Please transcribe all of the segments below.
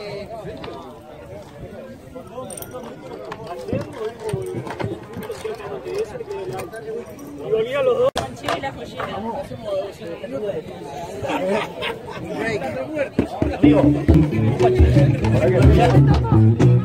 Y volvían los dos. Muchas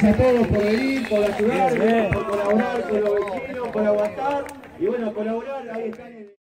gracias a todos por venir, por ayudar, por colaborar con los vecinos, por aguantar y bueno, colaborar, ahí están.